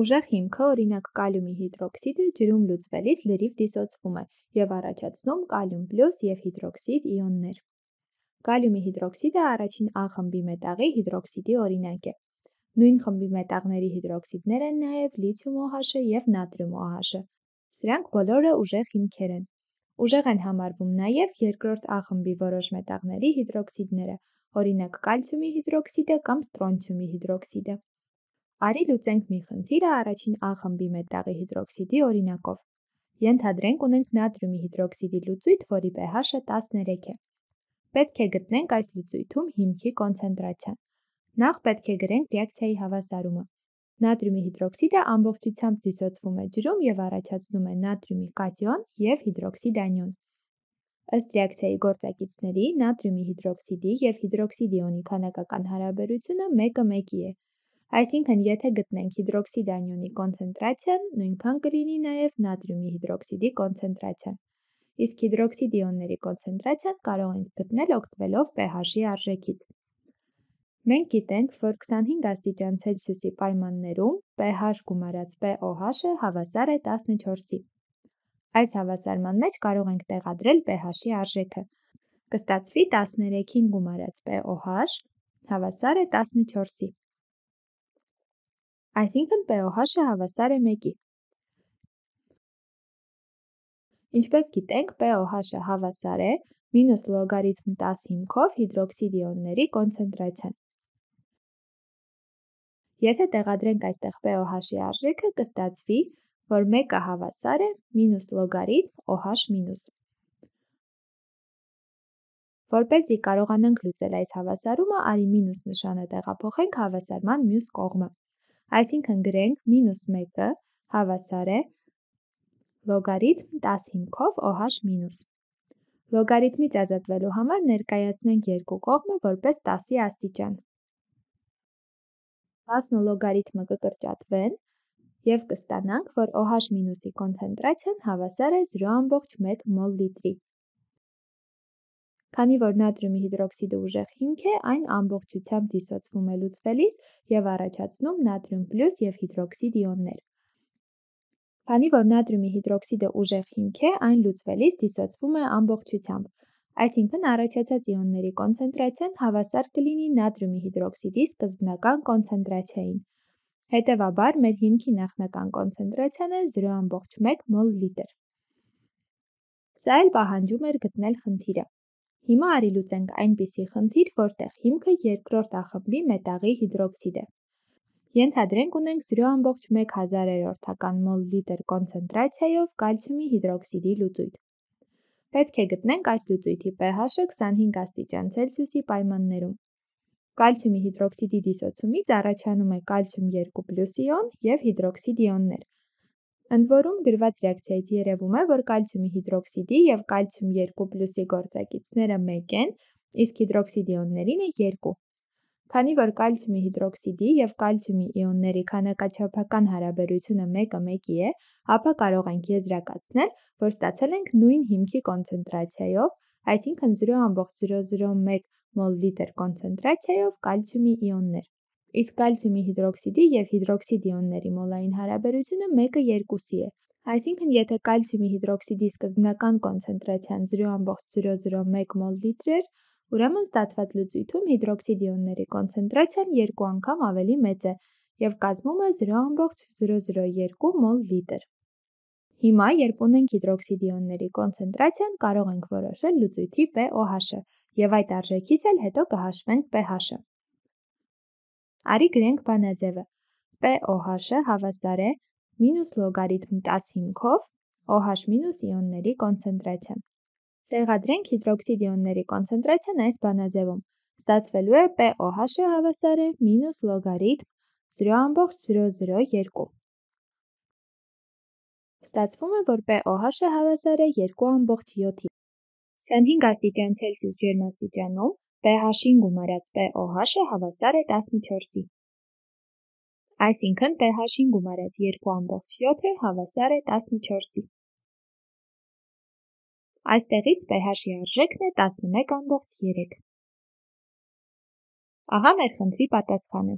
Ուժեղ հիմքը, օրինակ կալիումի հիդրոքսիդը, ջրում լուծվելիս լրիվ դիսոցվում է և առաջացնում կալիում պլյուս և հիդրոքսիդ իոններ։ Կալիումի հիդրոքսիդը առաջին A խմբի մետաղի հիդրոքսիդի օրինակ է։ Նույն խմբի մետաղների հիդրոքսիդներ են նաև լիթիում OH-ը և նատրիում OH-ը։ Սրանք բոլորը ուժեղ հիմքեր են։ Ուժեղ են համարվում նաև երկրորդ A խմբի որոշ մետաղների հիդրոքսիդները, օրինակ կալցիումի հիդրոքսիդը կամ ստրոնցիումի հիդրոքսիդը։ Արի լուծենք մի խնդիրը առաջին A խմբի մետաղի հիդրոքսիդի օրինակով։ Ենթադրենք ունենք նատրիումի հիդրոքսիդի լուծույթ, որի pH-ը 13 է։ Պետք է գտնենք այս լուծույթում հիմքի կոնցենտրացիան։ Նախ պետք է գրենք ռեակցիայի հավասարումը։ Նատրիումի հիդրոքսիդը ամբողջությամբ դիսոցվում է ջրում եւ առաջացնում է նատրիումի կատիոն եւ հիդրոքսիդ անիոն։ Ըստ ռեակցիայի գործակիցների նատրիումի հիդրոքսիդի եւ հիդրոքսիդ իոնի քանակական հարաբերությունը 1-ը 1-ի է։ Այսինքն, եթե գտնենք հիդրոքսիդ անիոնի կոնցենտրացիան, նույնքան կլինի նաև նատրիումի հիդրոքսիդի կոնցենտրացիան։ Իսկ հիդրոքսիդ իոնների կոնցենտրացիան կարող ենք գտնել օգտվելով pH-ի արժեքից։ Մենք գիտենք, որ 25 աստիճան Ցելսիուսի պայմաններում pH գումարած pOH-ը հավասար է 14-ի։ Այս հավասարման մեջ կարող ենք տեղադրել pH-ի արժեքը։ Կստացվի 13-ին գումարած pOH հավասար է 14-ի։ Այսինքն pOH-ը հավասար է 1-ի։ Ինչպես գիտենք, pOH-ը հավասար է մինուս լոգարիթմ 10 հիմքով հիդրոքսիդ իոնների կոնցենտրացիան։ Եթե տեղադրենք այստեղ pOH-ի արժեքը, կստացվի, որ 1-ը հավասար է մինուս լոգարիթմ OH-։ Որպեսզի կարողանանք լուծել այս հավասարումը, արի մինուս նշանը տեղափոխենք հավասարման մյուս կողմը։ Այսինքն գրենք մինուս 1-ը հավասար է լոգարիթմ 10 հիմքով OH Լոգարիթմից ազատվելու համար ներկայացնենք երկու կողմը որպես 10-ի աստիճան։ 10-ն ու լոգարիթմը կկրճատվեն և կստանանք, որ OH մինուսի կոնցենտրացիան հավասար է 0.1 մոլ լիտրի։ Քանի որ նատրիումի հիդրոքսիդը ուժեղ հիմք է, այն ամբողջությամբ դիսոցվում է լուծվելիս և առաջացնում նատրիում պլյուս և հիդրոքսիդ իոններ։ Քանի որ նատրիումի հիդրոքսիդը ուժեղ հիմք է, այն լուծվելիս դիսոցվում է ամբողջությամբ, այսինքն առաջացած իոնների կոնցենտրացիան հավասար կլինի նատրիումի հիդրոքսիդի սկզբնական կոնցենտրացիային։ Հետևաբար, մեր հիմքի նախնական կոնցենտրացիան է 0.1 մոլ լիտր։ Սա էլ պահանջում էր գտնել խնդիրը։ Հիմա արի լուծենք այնպիսի խնդիր, որտեղ հիմքը երկրորդ ախմբի մետաղի հիդրոքսիդ է։ Ենթադրենք ունենք 0.1 հազարերորդական մոլ լիտր կոնցենտրացիայով կալցիումի հիդրոքսիդի լուծույթ։ Պետք է գտնենք այս լուծույթի pH-ը 25 աստիճան Ցելսիուսի պայմաններում։ Կալցիումի հիդրոքսիդի դիսոցումից առաջանում է կալցիում 2+ իոն եւ հիդրոքսիդ իոններ, Ընդ որում գրված ռեակցիայից երևում է, որ կալցիումի հիդրոքսիդի և կալցիում 2+-ի գործակիցները 1 են, իսկ հիդրոքսիդ իոններինը 2։ Քանի որ կալցիումի հիդրոքսիդի և կալցիումի իոնների քանակաչափական հարաբերությունը 1-ը 1-ի է, ապա կարող ենք եզրակացնել, որ ստացել ենք նույն հիմքի կոնցենտրացիայով, այսինքն 0.001 մոլ լիտր կոնցենտրացիայով կալցիումի իոններ։ Իսկ կալցիումի հիդրոքսիդի և հիդրոքսիդ իոնների մոլային հարաբերությունը 1-ը 2-ի է, Այսինքն, եթե կալցիումի հիդրոքսիդի սկզբնական կոնցենտրացիան 0.001 մոլ լիտր էր, ուրեմն ստացված լուծույթում հիդրոքսիդ իոնների կոնցենտրացիան երկու անգամ ավելի մեծ է և կազմում է 0.002 մոլ լիտր։ Հիմա, երբ ունենք հիդրոքսիդ իոնների կոնցենտրացիան, կարող ենք որոշել լուծույթի pOH-ը և այդ արժեքից էլ հետո կհաշվենք pH-ը։ Արի գրենք բանաձևը։ pOH-ը հավասար է մինուս լոգարիթմ 10 հիմքով OH- իոնների կոնցենտրացիան։ Տեղադրենք հիդրոքսիդ իոնների կոնցենտրացիան այս բանաձևում։ Ստացվելու է pOH-ը հավասար է մինուս լոգարիթմ 0.002։ Ստացվում է, որ pOH-ը հավասար է 2.7-ի։ 25 աստիճան Ցելսիուս ջերմաստիճանում pH-ին գումարած pOH-ը հավասար է 14-ի։ Այսինքն pH-ին գումարած 2.7-ը հավասար է 14-ի։ Այստեղից pH-ի արժեքն է 11.3։ Ահա մեր խնդրի պատասխանը։